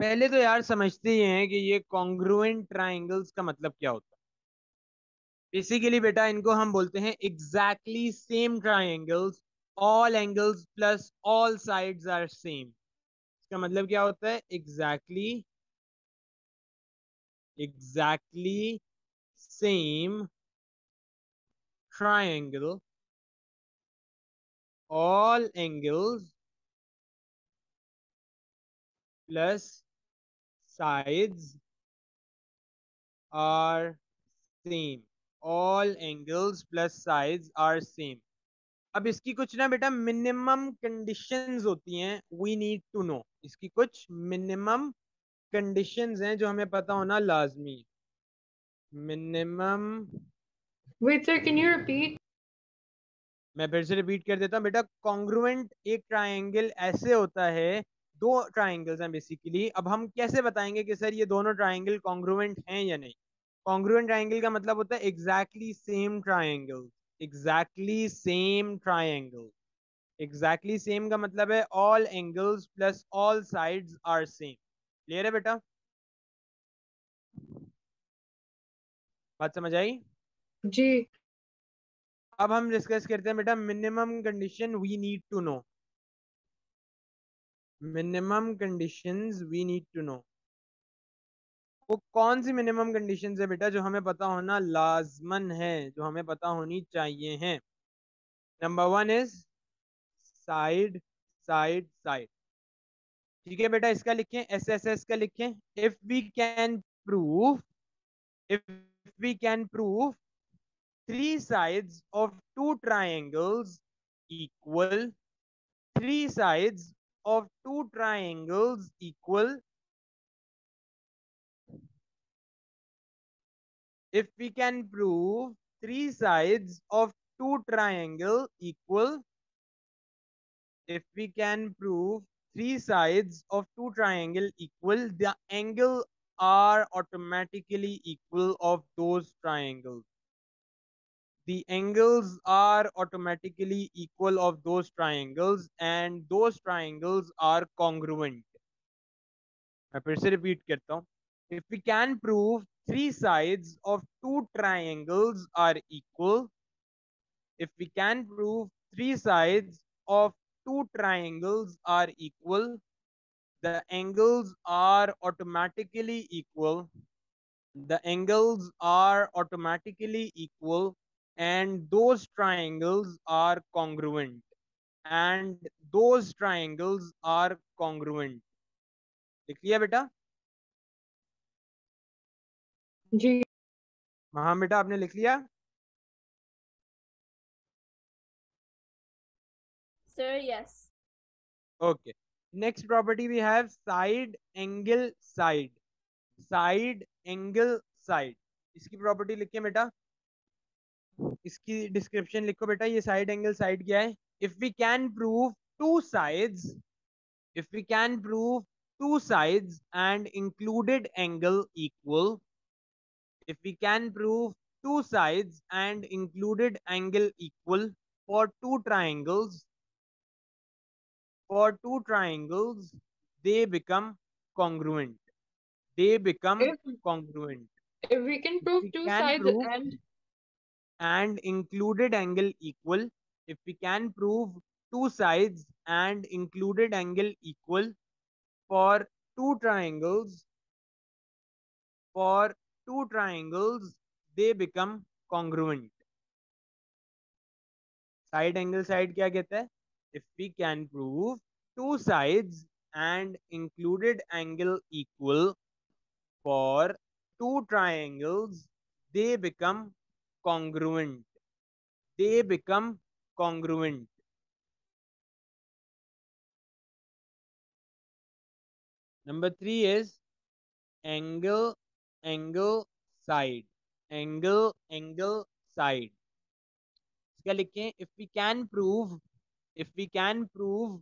पहले तो यार समझते ही हैं कि ये कॉन्ग्रुएंट ट्राइंगल्स का मतलब क्या होता है। बेसिकली बेटा इनको हम बोलते हैं exactly same triangles all angles plus all sides are same इसका मतलब क्या होता है? Exactly exactly same triangle all angles plus sides are same. All angles plus sides are same. अब इसकी कुछ ना बेटा मिनिमम कंडीशंस होती हैं वी नीड टू नो इसकी कुछ मिनिमम कंडीशंस हैं जो हमें पता होना लाजमी minimum sir, can you repeat? मैं फिर से रिपीट कर देता हूँ। बेटा कॉन्ग्रुएंट एक ट्राइंगल ऐसे होता है दो ट्राइंगल्स हैं बेसिकली अब हम कैसे बताएँगे कि सर ये दोनों ट्राइंगल कॉन्ग्रुएंट हैं या नहीं? कॉन्ग्रुएंट ट्राइंगल का मतलब होता है exactly same triangle exactly same triangle exactly same का मतलब है all angles plus all sides are same clear है बेटा? बात समझ आई? जी। अब हम डिस्कस करते हैं बेटा minimum condition we need to know minimum conditions we need to know. वो कौन सी मिनिमम कंडीशंस है बेटा जो हमें पता होना लाजमन है, जो हमें पता होनी चाहिए हैं? Number one is side side side ठीक है बेटा, इसका लिखें एस एस एस का लिखें। If we can prove if we can prove three sides of two triangles equal three sides of two triangles equal if we can prove three sides of two triangle equal if we can prove three sides of two triangle equal the angle are automatically equal of those triangles the angles are automatically equal of those triangles and those triangles are congruent मैं फिर से repeat करता हूँ if we can prove three sides of two triangles are equal if we can prove three sides of two triangles are equal the angles are automatically equal the angles are automatically equal and those triangles are congruent and those triangles are congruent लिख लिया बेटा जी हाँ बेटा आपने लिख लिया Sir, yes. okay next property we have side angle side side angle side इसकी property लिखिए बेटा इसकी डिस्क्रिप्शन लिखो बेटा ये साइड एंगल साइड क्या है? If we can prove two sides if we can prove two sides and included angle equal if we can prove two sides and included angle equal for two triangles for two triangles they become congruent they become congruent If we can prove we two can sides prove, and and included angle equal. If we can prove two sides and included angle equal for two triangles for two triangles they become congruent. Side angle side kya kehta hai? If we can prove two sides and included angle equal for two triangles they become congruent they become congruent number 3 is angle angle side angle angle side इसका लिखें if we can prove if we can prove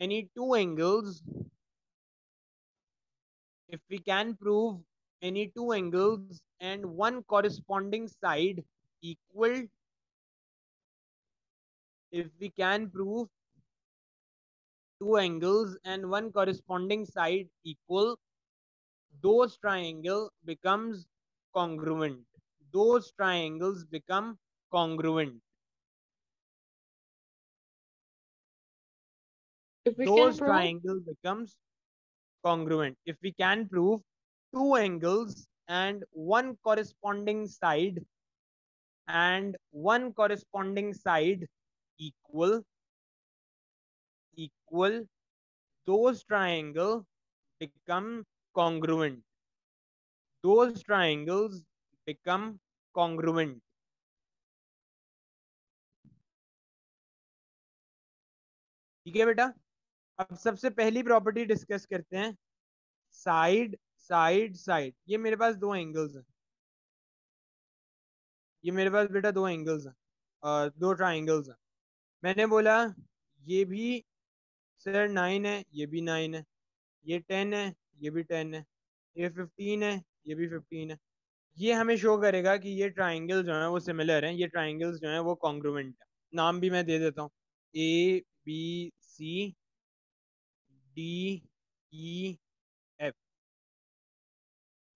any two angles if we can prove any two angles and one corresponding side equal if we can prove two angles and one corresponding side equal, those triangle becomes congruent. Those triangles become congruent. If we Those triangle becomes congruent. If we can prove two angles and one corresponding side and one corresponding side equal equal those triangle become congruent those triangles become congruent ठीक है बेटा अब सबसे पहली property discuss करते हैं side side side, ये मेरे पास दो एंगल्स हैं। ये मेरे पास बेटा दो एंगल्स हैं, और दो ट्राइंगल्स हैं। मैंने बोला, ये भी सर नाइन है, ये भी नाइन है, ये टेन है, ये भी टेन है, ये फिफ्टीन है, ये भी फिफ्टीन है। ये हमें शो करेगा कि ये ट्राइंगल जो है वो सिमिलर हैं, ये ट्राइंगल्स जो है वो कॉन्ग्रुमेंट है। नाम भी मैं दे देता हूँ। ए बी सी डी ई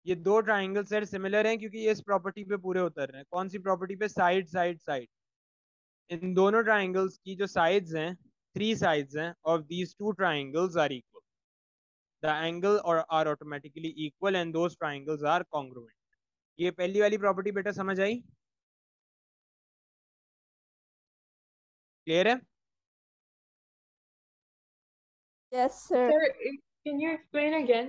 ये दो ट्राइंगल सर सिमिलर हैं क्योंकि ये इस प्रॉपर्टी पे पूरे उतर रहे हैं। कौन सी प्रॉपर्टी पे? साइड साइड साइड इन दोनों ट्राइंगल्स की जो साइड्स हैं थ्री साइड्स हैं of these two triangles are equal the angle और are automatically equal and those triangles are congruent ये पहली वाली प्रॉपर्टी बेटा समझ आई? क्लियर है? Yes, sir. sir, can you explain again?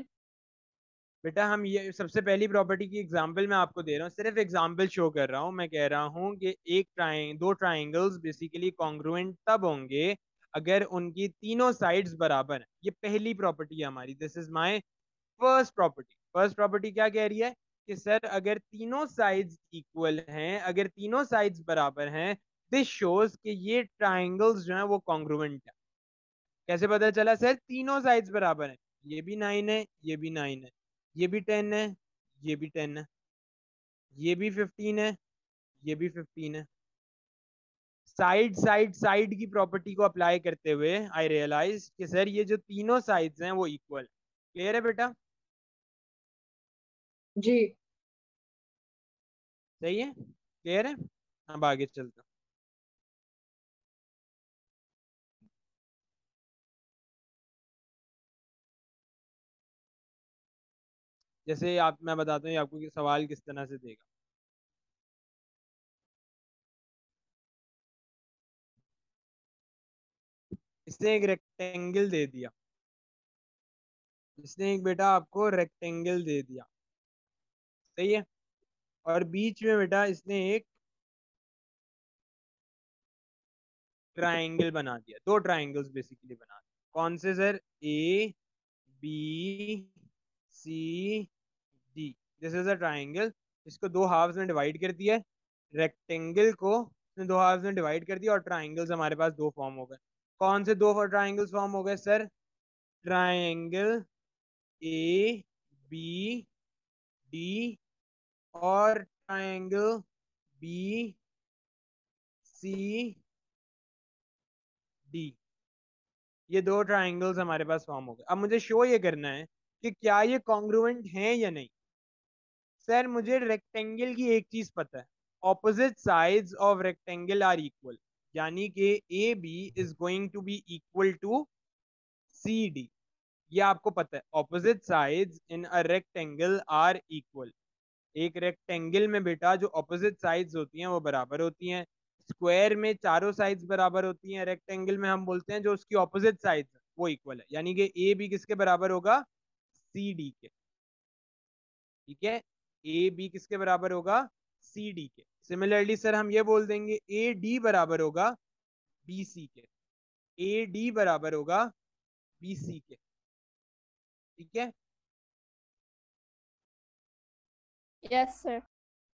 बेटा, हम ये सबसे पहली प्रॉपर्टी की एग्जांपल मैं आपको दे रहा हूँ। सिर्फ़ एग्जांपल शो कर रहा हूँ। मैं कह रहा हूँ कि एक ट्राइंग दो ट्राइंगल्स बेसिकली कॉन्ग्रुएंट तब होंगे अगर उनकी तीनों साइड्स बराबर हैं। ये पहली प्रॉपर्टी है हमारी। This is my first property first property क्या कह रही है? कि सर, अगर तीनों साइड्स इक्वल हैं, अगर तीनों साइड्स बराबर हैं दिस शोज़ कि ये ट्राइंगल्स जो हैं वो कॉन्ग्रुएंट है। कैसे पता चला सर? तीनों साइड्स बराबर हैं। ये भी नाइन है, ये भी नाइन है। ये भी टेन है ये भी टेन है ये भी फिफ्टीन है ये भी फिफ्टीन है। साइड साइड साइड की प्रॉपर्टी को अप्लाई करते हुए आई रियलाइज़ कि सर ये जो तीनों साइड्स हैं वो इक्वल क्लियर है बेटा? जी। सही है? क्लियर है? अब आगे चलते जैसे आप, मैं बताता हूँ आपको कि सवाल किस तरह से देगा। इसने एक रेक्टेंगल दे दिया। इसने एक बेटा आपको रेक्टेंगल दे दिया। सही है? और बीच में बेटा इसने एक ट्राइंगल बना दिया। दो ट्राइंगल्स बेसिकली बना दिए कौन से sir A B C D this is a triangle इसको दो हाफ्स में डिवाइड कर दिया रेक्टेंगल को दो हाफ्स में डिवाइड कर दिया और ट्राइंगल्स हमारे पास दो फॉर्म हो गए. कौन से दो ट्राइंगल्स फॉर्म हो गए sir triangle A B D और ट्राइंगल बी सी डी ये दो ट्राइंगल्स हमारे पास फॉर्म हो गए. अब मुझे शो ये करना है कि क्या ये कॉन्ग्रुवेंट हैं या नहीं. सर, मुझे रेक्टेंगल की एक चीज़ पता है। Opposite sides of rectangle are equal यानी कि A B is going to be equal to C D ये आपको पता है। Opposite sides in a rectangle are equal एक रेक्टेंगल में बेटा जो ऑपोजिट साइड्स होती हैं, वो बराबर होती हैं। स्क्वायर में चारों साइड्स बराबर होती हैं। रेक्टेंगल में हम बोलते हैं जो उसकी ऑपोजिट साइड्स वो इक्वल है। यानी कि ए बी किसके बराबर होगा? सी डी के। ठीक है? ए बी किसके बराबर होगा? सी डी के। सिमिलरली सर हम ये बोल देंगे ए डी बराबर होगा बी सी के। ए डी बराबर होगा बी सी के। ठीक है? Yes, sir.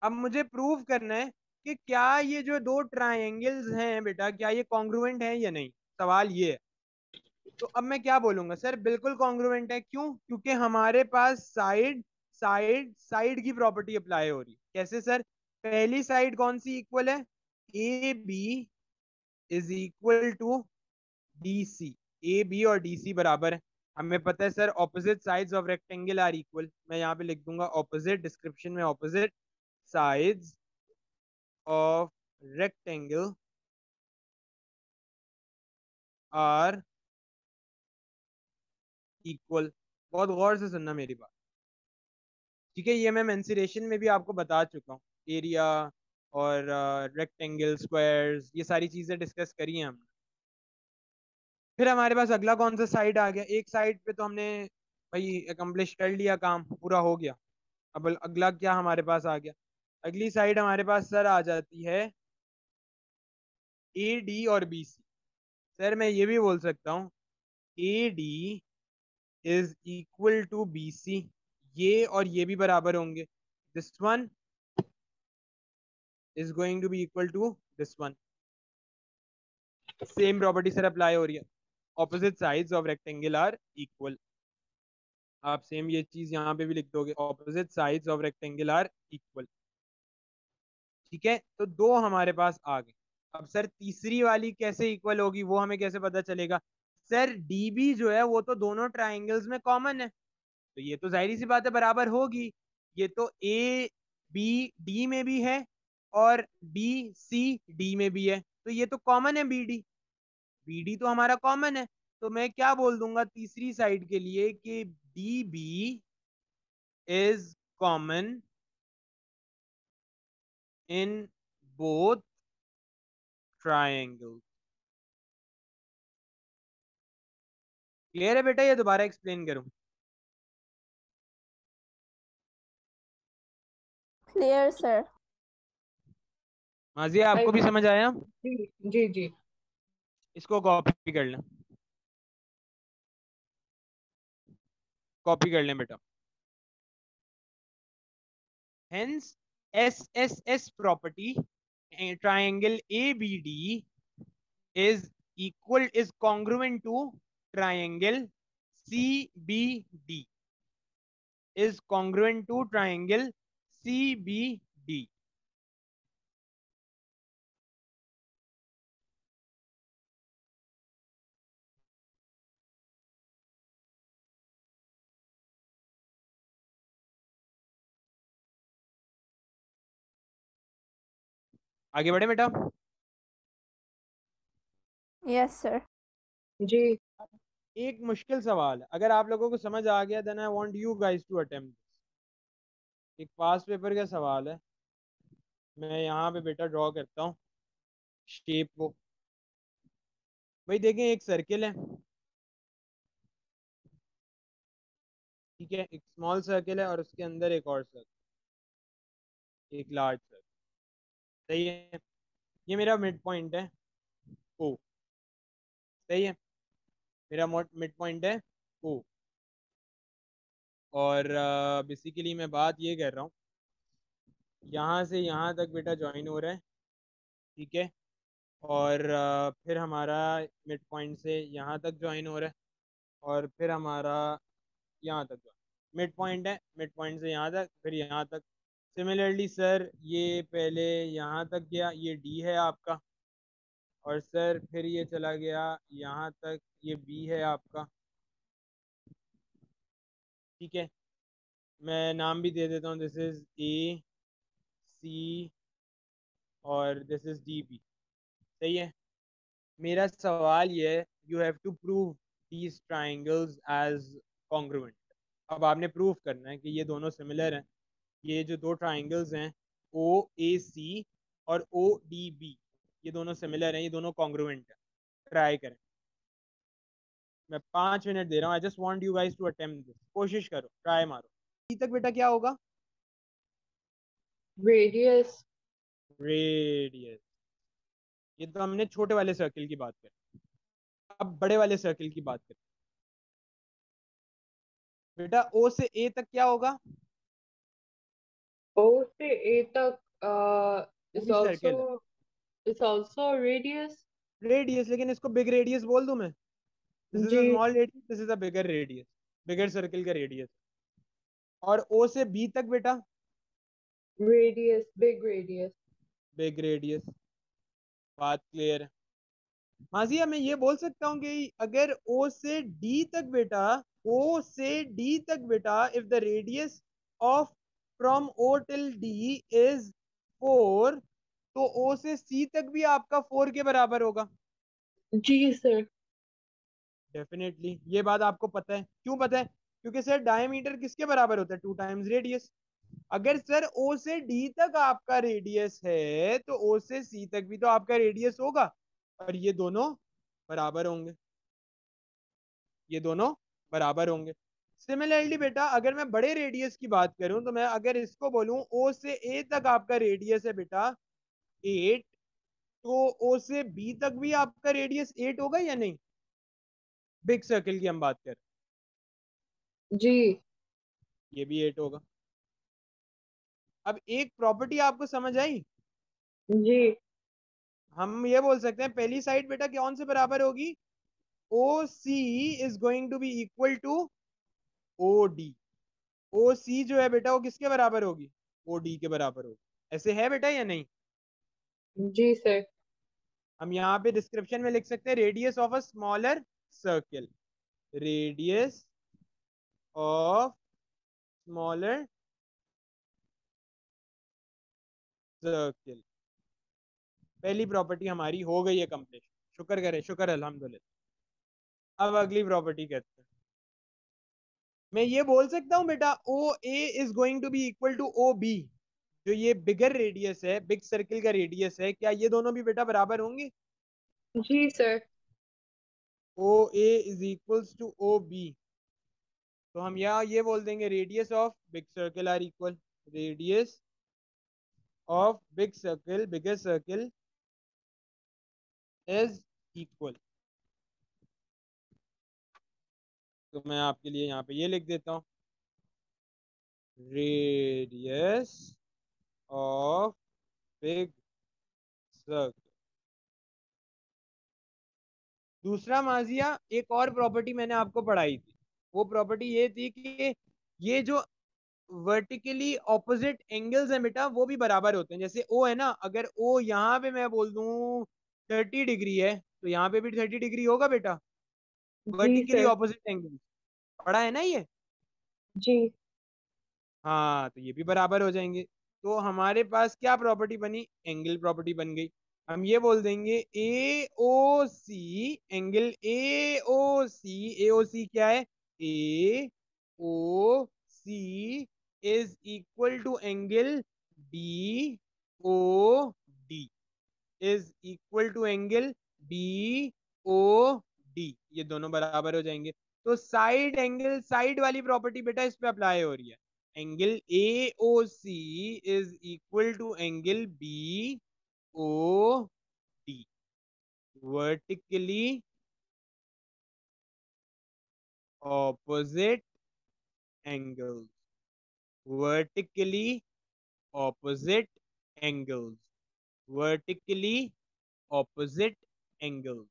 अब मुझे प्रूव करना है कि क्या ये जो दो ट्राइंगल्स हैं बेटा क्या ये कॉन्ग्रुएंट है या नहीं? सवाल ये है। तो अब मैं क्या बोलूँगा सर बिल्कुल कॉन्ग्रुएंट है। क्यों? क्योंकि हमारे पास साइड साइड साइड की प्रॉपर्टी अप्लाई हो रही है। कैसे सर पहली साइड कौन सी इक्वल है? A B is equal to D C A B और डी सी बराबर है। हमें पता है sir opposite sides of rectangle are equal मैं यहाँ पे लिख दूँगा ऑपोजिट डिस्क्रिप्शन में opposite sides of rectangle are equal बहुत गौर से सुनना मेरी बात। ठीक है, ये मैं मेंसुरेशन में भी आपको बता चुका हूँ। एरिया और रेक्टेंगल स्क्वायर्स ये सारी चीज़ें डिस्कस करी हैं हमने। फिर हमारे पास अगला कौन सा साइड आ गया? एक साइड पे तो हमने भाई अकम्पलिश कर लिया काम, पूरा हो गया। अब अगला क्या हमारे पास आ गया? अगली साइड हमारे पास सर आ जाती है ए डी और बी सी सर मैं ये भी बोल सकता हूँ A D is equal to B C ये और ये भी बराबर होंगे। This one is going to be equal to this one same property sir apply हो रही है। Opposite sides of rectangle are equal आप सेम ये चीज़ यहाँ पे भी लिख दोगे। Opposite sides of rectangle are equal ठीक है? तो दो हमारे पास आ गए। अब सर तीसरी वाली कैसे इक्वल होगी, वो हमें कैसे पता चलेगा? सर डी बी जो है, वो तो दोनों ट्राइंगल्स में कॉमन है। तो ये तो ज़ाहिर सी बात है बराबर होगी। ये तो ए बी डी में भी है और बी सी डी में भी है। तो ये तो कॉमन है बी डी बी डी तो हमारा कॉमन है। तो मैं क्या बोल दूँगा तीसरी साइड के लिए कि D B is common in both triangle clear है बेटा? ये दोबारा एक्सप्लेन करूँ। क्लियर सर माजी आपको भी समझ आया? जी जी इसको कॉपी कर लें। कॉपी कर लें बेटा। Hence S S S property triangle A B D is equal is congruent to triangle C B D is congruent to triangle CBD आगे बढ़े बेटा। Yes sir ji. एक मुश्किल सवाल अगर आप लोगों को समझ आ गया then I want you guys to attempt एक पास पेपर का सवाल है। मैं यहाँ पे बेटा ड्रॉ करता हूँ शेप को। भाई देखें, एक सर्किल है। ठीक है, एक स्मॉल सर्किल है और उसके अंदर एक और सर्किल एक लार्ज सर्किल सही है? ये मेरा मिड पॉइंट है। ओ सही है? मेरा मिड पॉइंट है ओ और बेसिकली मैं बात ये कर रहा हूँ। यहाँ से यहाँ तक बेटा ज्वाइन हो रहा है, ठीक है? और फिर हमारा मिड पॉइंट से यहाँ तक ज्वाइन हो रहा है, और फिर हमारा यहाँ तक मिड पॉइंट है मिड पॉइंट से यहाँ तक, फिर यहाँ तक। सिमिलरली सर ये पहले यहाँ तक गया, ये डी है आपका। और सर फिर ये चला गया, यहाँ तक, ये बी है आपका। ठीक है। मैं नाम भी दे देता हूँ दिस इज़ ए सी और दिस इज़ डी बी सही है? मेरा सवाल ये है you have to prove these triangles as congruent अब आपने प्रूव करना है कि ये दोनों सिमिलर हैं। ये जो दो ट्राइंगल्स हैं ओ ए सी और ओ डी बी ये दोनों सिमिलर हैं, ये दोनों कॉन्ग्रुएंट हैं। ट्राई करें। मैं पाँच मिनट दे रहा हूँ। I just want you guys to attempt this कोशिश करो। ट्राई मारो। अभी तक बेटा क्या होगा? रेडियस रेडियस ये तो हमने छोटे वाले सर्किल की बात करी। अब बड़े वाले सर्किल की बात करें। बेटा ओ से ए तक क्या होगा? O से A तक uh, is circle also is also radius. Radius लेकिन इसको बिग रेडियस बोल दूँ मैं? This is a small radius this is a bigger radius bigger circle का रेडियस और ओ से बी तक बेटा? Radius, big radius. Big radius बात क्लियर माजिया मैं ये बोल सकता हूँ कि अगर ओ से डी तक बेटा ओ से डी तक बेटा if the radius of from O till D is four तो ओ से सी तक भी आपका फोर के बराबर होगा। जी सर डेफिनेटली ये बात आपको पता है। क्यों पता है? क्योंकि सर डायमीटर किसके बराबर होता है? टू टाइम्स रेडियस अगर सर ओ से डी तक आपका रेडियस है तो ओ से सी तक भी तो आपका रेडियस होगा। और ये दोनों बराबर होंगे। ये दोनों बराबर होंगे। सिमिलरली बेटा, अगर मैं बड़े रेडियस की बात करूँ तो मैं अगर इसको बोलूँ ओ से ए तक आपका रेडियस है बेटा एट तो ओ से बी तक भी आपका रेडियस एट होगा या नहीं? बिग सर्कल की हम बात करें जी। ये भी एट होगा। अब एक प्रॉपर्टी आपको समझ आई? जी। हम ये बोल सकते हैं पहली साइड बेटा कौन से बराबर होगी? O C is going to be equal to O D O C जो है बेटा वो किसके बराबर होगी? ओ डी के बराबर होगी। ऐसे है बेटा या नहीं? जी सर हम यहाँ पे डिस्क्रिप्शन में लिख सकते हैं radius of a smaller circle radius of smaller circle पहली प्रॉपर्टी हमारी हो गई है कंप्लीट शुक्र करें, शुक्र अल्हम्दुलिल्लाह अब अगली प्रॉपर्टी कहते हैं। मैं ये बोल सकता हूँ बेटा O A is going to be equal to O B जो ये बिगर रेडियस है बिग सर्किल का रेडियस है, क्या ये दोनों भी बेटा बराबर होंगे? जी sir O A is equals to O B तो हम यहाँ ये बोल देंगे radius of big circle are equal radius of big circle bigger circle is equal तो मैं आपके लिए यहाँ पे ये लिख देता हूँ. रेडियस ऑफ़ बिग सर्कल दूसरा माजिया एक और प्रॉपर्टी मैंने आपको पढ़ाई थी। वो प्रॉपर्टी ये थी कि ये जो वर्टिकली ऑपोजिट एंगल्स हैं बेटा वो भी बराबर होते हैं। जैसे ओ है ना अगर ओ यहाँ पे मैं बोल दू थर्टी डिग्री है तो यहाँ पे भी थर्टी डिग्री होगा बेटा। वर्टिकली ऑपोजिट एंगल पढ़ा है ना ये? जी। हाँ तो ये भी बराबर हो जाएँगे। तो हमारे पास क्या प्रॉपर्टी बनी? एंगल प्रॉपर्टी बन गई। हम ये बोल देंगे ए O C angle A O C A O C क्या है? A O C is equal to angle B O D is equal to angle B O D ये दोनों बराबर हो जाएँगे। तो साइड एंगल साइड वाली प्रॉपर्टी बेटा इस पे अप्लाई हो रही है। Angle A O C is equal to angle B O D vertically opposite angles vertically opposite angles vertically opposite angle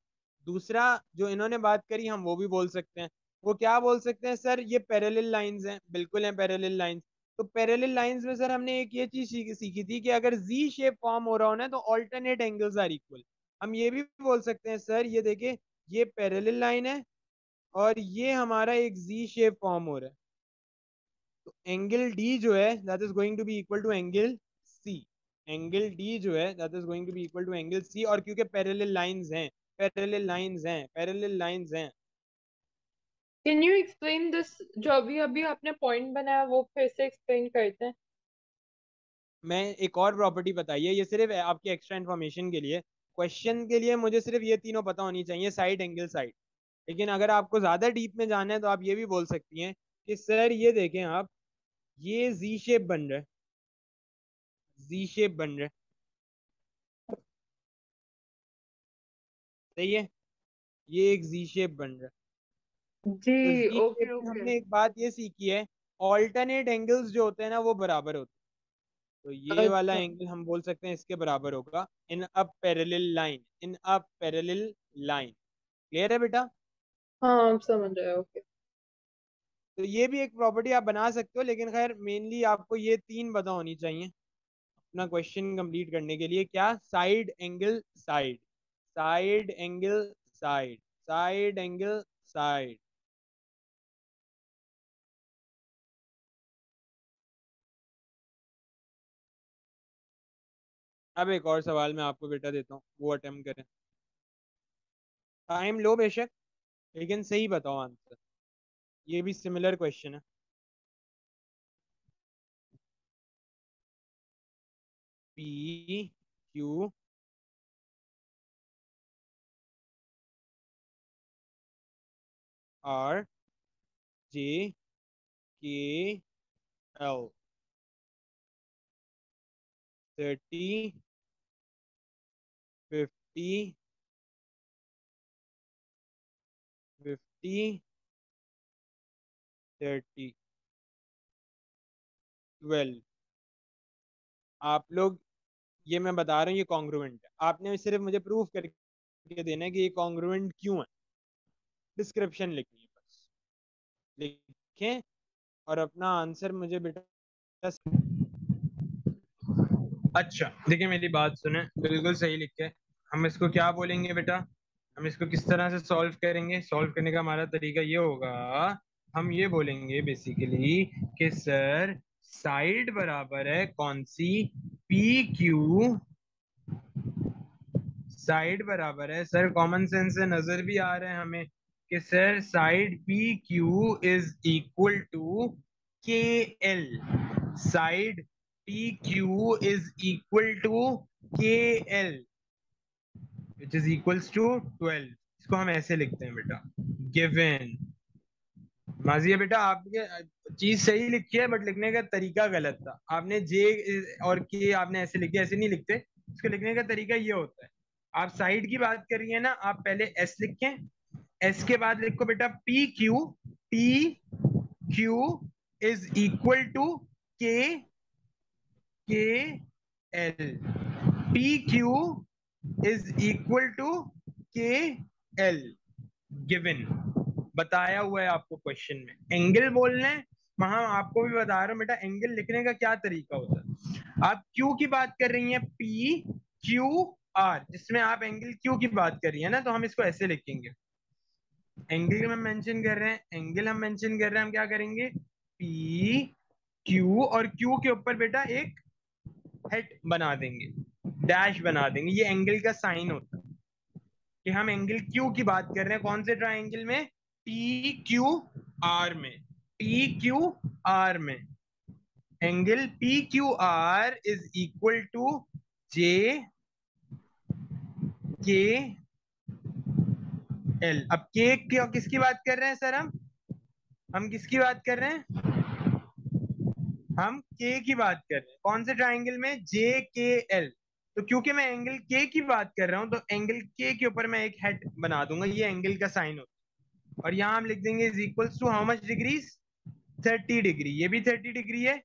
दूसरा जो इन्होंने बात करी, हम वो भी बोल सकते हैं। वो क्या बोल सकते हैं, सर? ये पैरेलल लाइंस हैं। बिल्कुल हैं पैरेलल लाइंस तो पैरेलल लाइंस में सर हमने एक ये चीज़ सीखी थी कि अगर जी शेप फॉर्म हो रहा हो ना तो ऑल्टरनेट एंगल्स आर इक्वल हम ये भी बोल सकते हैं, सर, ये देखे, ये पैरेलल लाइन है और ये हमारा एक जी शेप फॉर्म हो रहा है। तो एंगल डी जो है that is going to be equal to angle C angle D जो है that is going to be equal to angle C और क्योंकि पैरेलल लाइंस हैं पैरेलल लाइंस हैं पैरेलल लाइंस हैं कैन यू एक्सप्लेन दिस जो अभी अभी आपने पॉइंट बनाया, वो फिर से एक्सप्लेन करते हैं। मैं एक और प्रॉपर्टी बताइए ये सिर्फ़ आपकी एक्स्ट्रा इन्फॉर्मेशन के लिए। क्वेश्चन के लिए मुझे सिर्फ़ ये तीनों पता होनी चाहिए साइड एंगल साइड लेकिन अगर आपको ज़्यादा डीप में जाना है तो आप ये भी बोल सकती हैं कि, सर, ये देखें आप, ये जी शेप बन रहा है। जी शेप बन रहा है। सही है? ये एक जी शेप बन रहा है। जी तो ओके Z shape ओके। हमने एक बात ये सीखी है ऑल्टरनेट एंगल्स जो होते हैं ना वो बराबर होते हैं। तो ये वाला अच्छा। एंगल हम बोल सकते हैं इसके बराबर होगा in a parallel line in a parallel line clear है बेटा? हाँ हम समझ रहे ओके। तो ये भी एक प्रॉपर्टी आप बना सकते हो लेकिन खैर मेनली आपको ये तीन पता होनी चाहिए अपना क्वेश्चन कंप्लीट करने के लिए। क्या? Side angle side side angle side side angle side अब एक और सवाल मैं आपको बेटा देता हूँ, वो अटेम्प्ट करें। टाइम लो बेशक, लेकिन सही बताओ आंसर ये भी सिमिलर क्वेश्चन है। P Q R J K L thirty fifty fifty thirty twelve आप लोग, ये मैं बता रहा हूँ, ये कॉन्ग्रुएंट है। आपने सिर्फ़ मुझे प्रूफ करके देना है कि ये कॉन्ग्रुएंट क्यों है। डिस्क्रिप्शन लिखनी है बस। लिखें और अपना आंसर मुझे बेटा अच्छा देखिए मेरी बात सुने, बिल्कुल सही लिखे हम इसको क्या बोलेंगे बेटा? हम इसको किस तरह से सॉल्व करेंगे? सॉल्व करने का हमारा तरीका ये होगा, हम ये बोलेंगे बेसिकली कि सर साइड बराबर है कौन सी? पी क्यू साइड बराबर है। सर कॉमन सेंस से नज़र भी आ रहा है हमें कि sir side P Q is equal to K L side P Q is equal to K L which is equals to twelve इसको हम ऐसे लिखते हैं बेटा। गिवन माजिया, बेटा आपके चीज़ सही लिखी है बट लिखने का तरीका गलत था। आपने जे और के आपने ऐसे लिखे, ऐसे नहीं लिखते। इसको लिखने का तरीका ये होता है। आप साइड की बात कर रही है ना, आप पहले एस लिखें। एस के बाद लिखो बेटा P Q P Q is equal to K K L P Q is equal to K L given बताया हुआ है आपको क्वेश्चन में। एंगल बोलना है। वहाँ आपको भी बता रहा हूँ, बेटा एंगल लिखने का क्या तरीका होता है? आप क्यू की बात कर रही हैं पी क्यू आर जिसमें आप एंगल क्यू की बात कर रही है ना तो हम इसको ऐसे लिखेंगे। एंगल हम मेंशन कर रहे हैं। एंगल हम मेंशन कर रहे हैं, हम क्या करेंगे? पी क्यू और क्यू के ऊपर, बेटा, एक हेड बना देंगे डैश बना देंगे। ये एंगल का साइन होता है कि हम एंगल क्यू की बात कर रहे हैं। कौन से ट्राइंगल में? पी क्यू आर में। पी क्यू आर में। Angle P Q R is equal to J K L अब के क्यों किसकी बात कर रहे हैं, सर हम? हम किसकी बात कर रहे हैं? हम के की बात कर रहे हैं। कौन से ट्राइंगल में? जे के एल तो क्योंकि मैं एंगल के की बात कर रहा हूँ तो एंगल के के ऊपर मैं एक हेड बना दूँगा। ये एंगल का साइन होता है। और यहाँ हम लिख देंगे is equals to how much 30 degree ये भी 30 डिग्री है।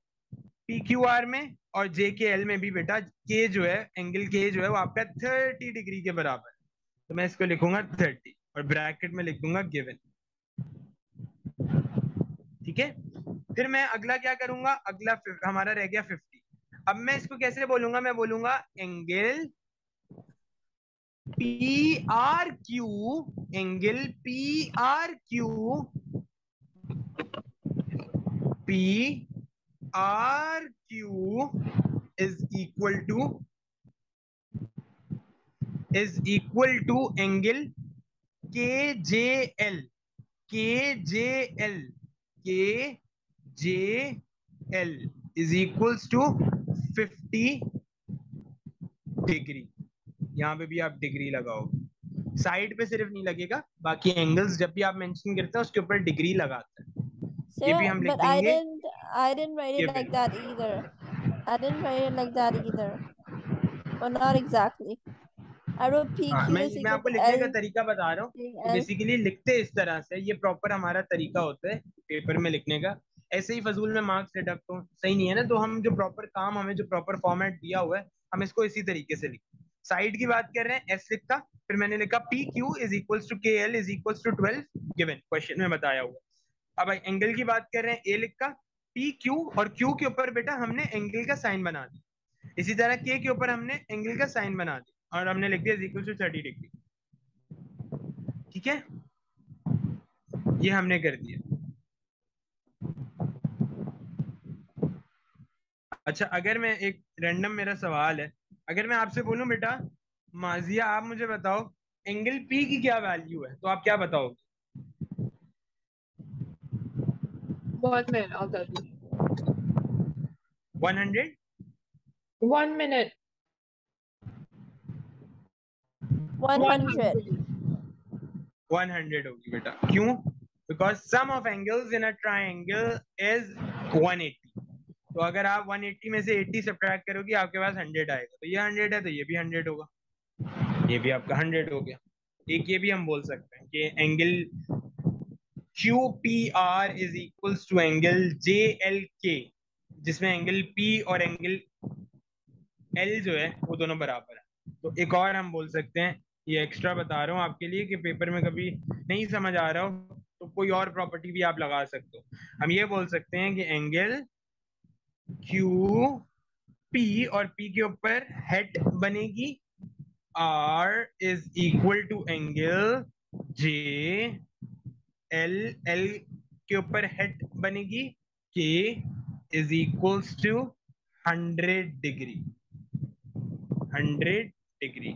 पी क्यू आर में और जे के एल में भी बेटा के जो है एंगल के जो है, वो आपका 30 डिग्री के बराबर तो मैं इसको लिखूँगा 30 और ब्रैकेट में लिख दूँगा गिवन ठीक है? फिर मैं अगला क्या करूँगा? अगला हमारा रह गया 50 अब मैं इसको कैसे बोलूँगा? मैं बोलूँगा angle P R Q angle P R Q P R Q is equal to is equal to angle K J L K J L K J L is equals to fifty degree यहाँ पे भी आप degree लगाओ। Side पे सिर्फ़ नहीं लगेगा बाकी एंगल्स जब भी आप मेंशन करते हैं उसके ऊपर डिग्री लगाते हैं। Sir, ये भी हम लिख I देंगे didn't I didn't write it like that either. I didn't write it like that either. But not exactly. I wrote PQ हाँ, मैं मैं आपको लिखने का तरीका बता रहा हूँ। बेसिकली लिखते इस तरह से ये प्रॉपर हमारा तरीका होता है पेपर में लिखने का। ऐसे ही फजूल में मार्क्स डिडक्ट हो सही नहीं है ना तो हम जो प्रॉपर काम, हमें जो प्रॉपर फॉर्मेट दिया हुआ है, हम इसको इसी तरीके से लिखें। साइड की बात कर रहे हैं एस लिखा, फिर मैंने लिखा P Q is equals to K L is equals to twelve given question में बताया हुआ अब एंगल की बात कर रहे हैं ए लिखा पी क्यू और क्यू के ऊपर बेटा हमने एंगल का साइन बना दिया। इसी तरह के के ऊपर हमने एंगल का साइन बना दिया और हमने लिख दिया is equal to thirty degree ठीक है? ये हमने कर दिया। अच्छा अगर मैं एक रैंडम मेरा सवाल है। अगर मैं आपसे बोलूँ बेटा माजिया आप मुझे बताओ एंगल पी की क्या वैल्यू है? तो आप क्या बताओगे? One minute, I'll tell you. 100 One minute. 100. 100 होगी बेटा। क्यों? Because sum of angles in a triangle is 180 तो अगर आप 180 में से 80 सब्ट्रैक्ट करोगे, आपके पास 100 आएगा। तो ये 100 है तो ये भी 100 होगा। ये भी आपका 100 हो गया। एक ये भी हम बोल सकते हैं कि angle Q P R is equals to angle J L K जिसमें एंगल पी और एंगल एल जो है, वो दोनों बराबर है। तो एक और हम बोल सकते हैं, ये एक्स्ट्रा बता रहा हूँ आपके लिए कि पेपर में कभी नहीं समझ आ रहा हो तो कोई और प्रॉपर्टी भी आप लगा सकते हो। हम ये बोल सकते हैं कि एंगल क्यू पी और पी के ऊपर हेड बनेगी। R is equal to angle J L L के ऊपर हेड बनेगी। K is equals to hundred degree hundred degree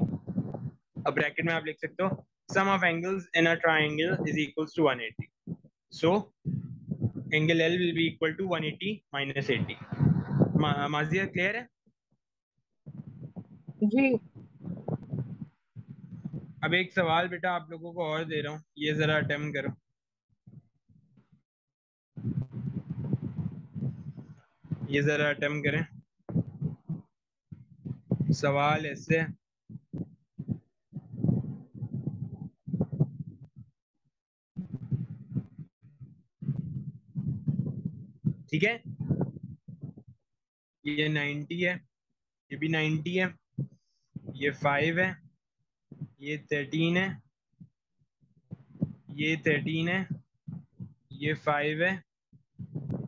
अब ब्रैकेट में आप लिख सकते हो sum of angles in a triangle is equals to 180 so angle L will be equal to 180 minus 80 Maziya clear है? जी। अब एक सवाल बेटा आप लोगों को और दे रहा हूँ ये जरा अटेम्प्ट करो। ये जरा अटेम्प्ट करें। सवाल ऐसे ठीक है? ये नाइन्टी है, ये भी नाइन्टी है, ये फाइव है, ये थर्टीन है, ये थर्टीन है, ये फाइव है,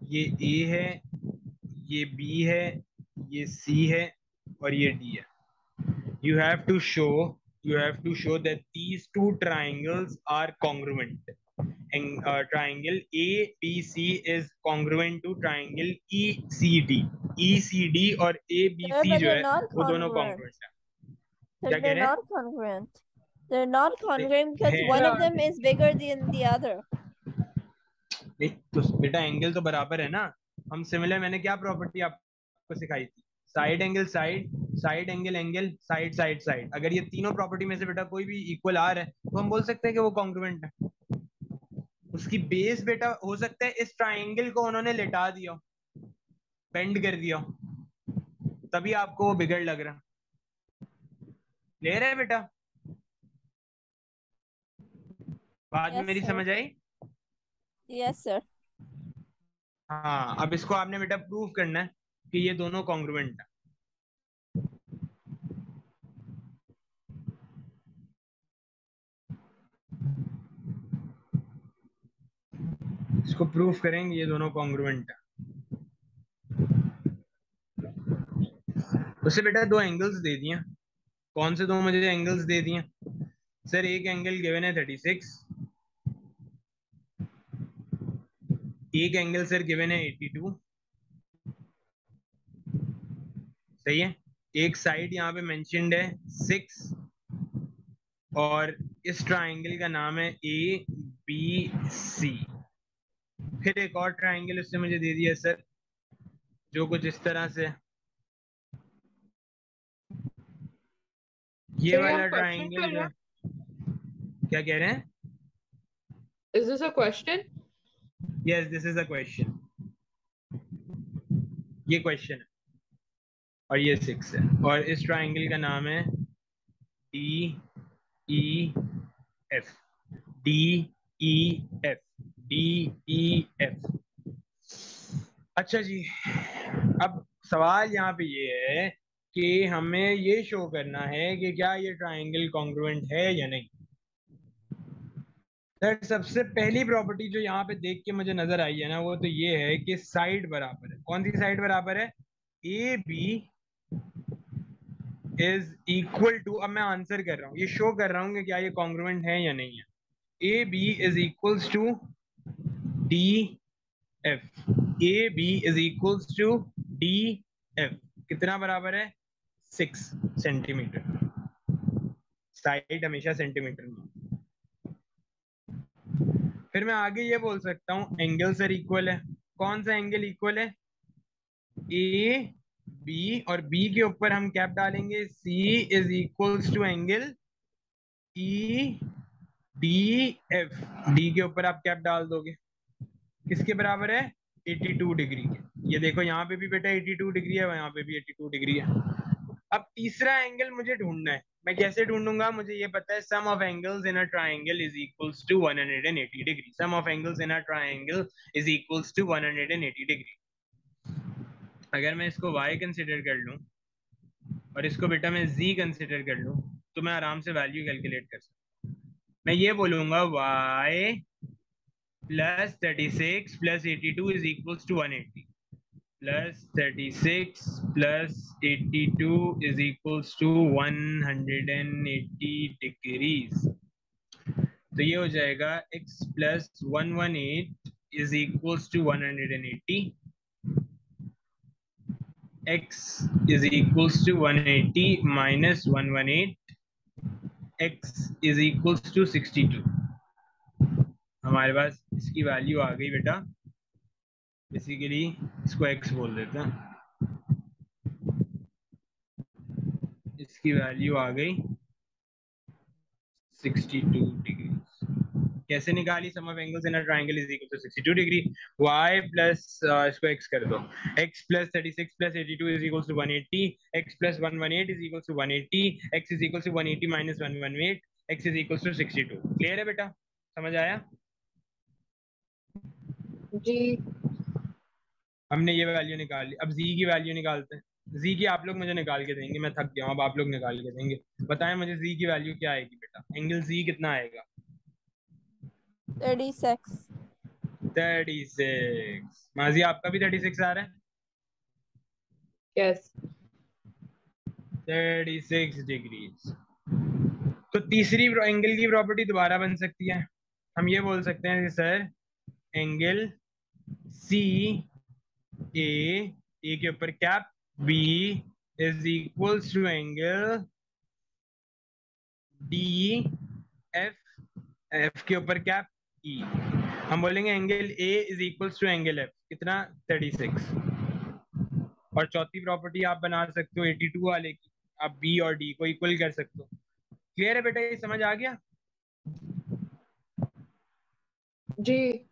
ये ए है, ये बी है, ये सी है और ये डी है। You have to show you have to show that these two triangles are congruent triangle A B C is congruent to triangle E C D ECD और ABC Sir, but जो है वो दोनों congruent. है। क्या कह रहे हैं? They're not congruent because one of them is bigger than the other. तो बेटा एंगल तो बराबर है ना। हम सिमिलर मैंने क्या प्रॉपर्टी आपको सिखाई थी? Side angle side side angle angle side side side अगर ये तीनों प्रॉपर्टी में से बेटा कोई भी इक्वल आ रहा है तो हम बोल सकते हैं कि वो कॉन्ग्रुएंट है। उसकी बेस बेटा हो सकता है इस ट्राइंगल को उन्होंने लिटा दिया बेंड कर दिया तभी आपको वो बिगड़ लग रहा। ले रहे बेटा? बात Yes, मेरी sir. समझ आई? Yes, sir. हाँ अब इसको आपने बेटा प्रूव करना है कि ये दोनों कॉन्ग्रुएंट है। इसको प्रूफ करेंगे ये दोनों कॉन्ग्रुएंट है। उससे बेटा दो एंगल्स दे दिए कौन से दो मुझे एंगल्स दे दिए सर एक एंगल गिवन है थर्टी सिक्स एक एंगल सर गिवन है एटी टू सही है? एक साइड यहाँ पे मेंशनड है सिक्स और इस ट्राइंगल का नाम है ए बी सी फिर एक और ट्राइंगल उसने मुझे दे दिया सर जो कुछ इस तरह से ये ये वाला ट्राइंगल क्या कह रहे हैं? Is this a question? Yes this is a question ये क्वेश्चन है। और ये सिक्स है। और इस ट्राइंगल का नाम है D E F D E F D E F अच्छा जी अब सवाल यहाँ पे ये है कि हमें ये शो करना है कि क्या ये ट्राइंगल कॉन्ग्रुएंट है या नहीं। सर सबसे पहली प्रॉपर्टी जो यहाँ पे देख के मुझे नज़र आई है ना, वो तो ये है कि साइड बराबर है। कौन सी साइड बराबर है? A B is equal to अब मैं आंसर कर रहा हूँ। ये शो कर रहा हूँ कि क्या ये कॉन्ग्रुएंट है या नहीं है। A B is equals to D F A B is equals to D F कितना बराबर है? Six centimetre. साइड हमेशा सेंटीमीटर में। फिर मैं आगे ये बोल सकता हूँ एंगल सर इक्वल है। कौन सा एंगल इक्वल है? ए बी और बी के ऊपर हम कैप डालेंगे? C is equals to angle E D F D के ऊपर आप कैप डाल दोगे? किसके बराबर है? 82 डिग्री के। ये देखो, यहाँ पे भी बेटा 82 डिग्री है, यहाँ पे भी 82 डिग्री है। अब तीसरा एंगल मुझे ढूंढना है। मैं कैसे ढूंढूँगा? मुझे ये पता है sum of angles in a triangle is equals to 180 degree sum of angles in a triangle is equals to 180 degree अगर मैं इसको y कंसिडर कर लूँ, और इसको बेटा मैं z कंसिडर कर लूँ तो मैं आराम से वैल्यू कैलकुलेट कर सकता मैं ये बोलूँगा y plus thirty six plus eighty two is equals to one eighty two is equals to one hundred and eighty degrees तो ये हो जाएगा x equals to one hundred and eighty x is equals to 180 minus 118 x is equals to 62 हमारे पास इसकी value आ गई बेटा basically इसको x बोल देते हैं। इसकी वैल्यू आ गई 62 डिग्री कैसे निकाली? Sum of angles in a triangle is equal to 62 degree y plus uh, इसको x कर दो। X plus 36 plus 82 is equal to 180 x plus 118 is equal to 180 x is equal to 180 minus 118 x is equal to 62 clear है बेटा? समझ आया? जी। हमने ये value निकाल ली। अब जी की वैल्यू निकालते हैं। Z की आप लोग मुझे निकाल के देंगे मैं थक गया हूँ अब आप लोग निकाल के देंगे। बताएँ मुझे जी की वैल्यू क्या आएगी बेटा? एंगल जी कितना आएगा? 36 36 माजी आपका भी 36 आ रहा है? यस 36 डिग्रीज तो तीसरी एंगल की प्रॉपर्टी दोबारा बन सकती है। हम ये बोल सकते हैं sir angle C A A के ऊपर cap B is equals to angle D F F के ऊपर कैप ई हम बोलेंगे angle A is equals to angle F कितना? 36 और चौथी प्रॉपर्टी आप बना सकते हो 82 वाले की. आप बी और डी को इक्वल कर सकते हो. क्लियर है बेटा? ये समझ आ गया? जी।